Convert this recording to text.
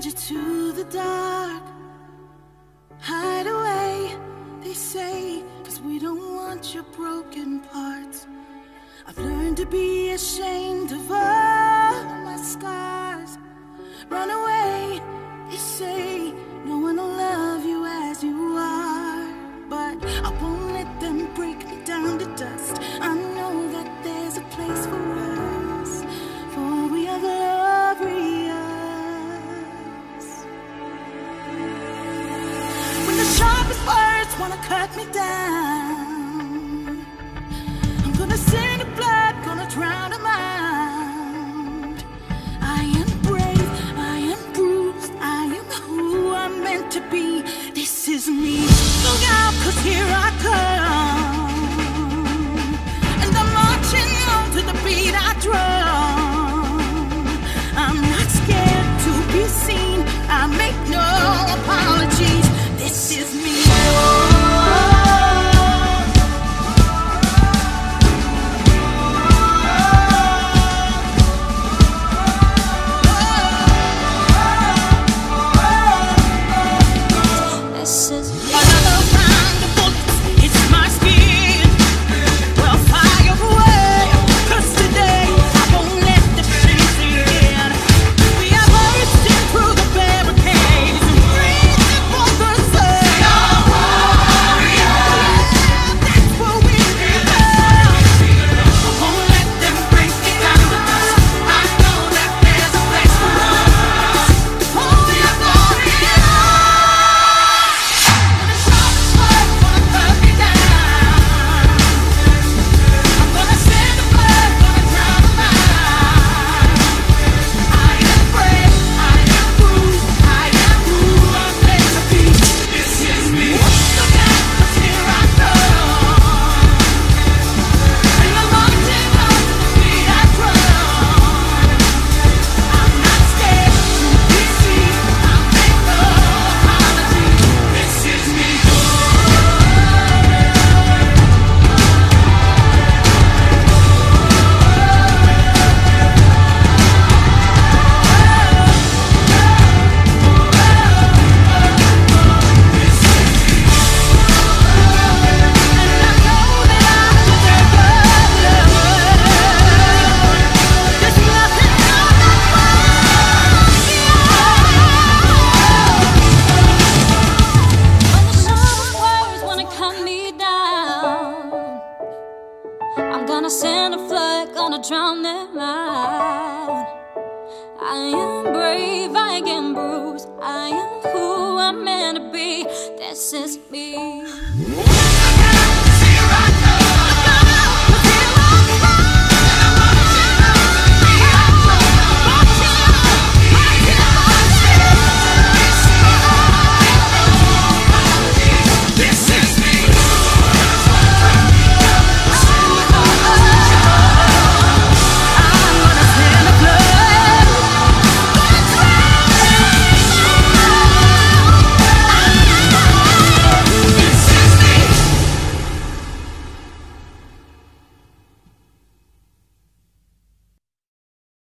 stranger to the dark. Hide away, they say Cause we don't want your broken parts. I've learned to be ashamed of all my scars. Run away, they say wanna cut me down. Gonna send a flood, gonna drown them out. I am brave, I am bruised, I am who I'm meant to be. This is me.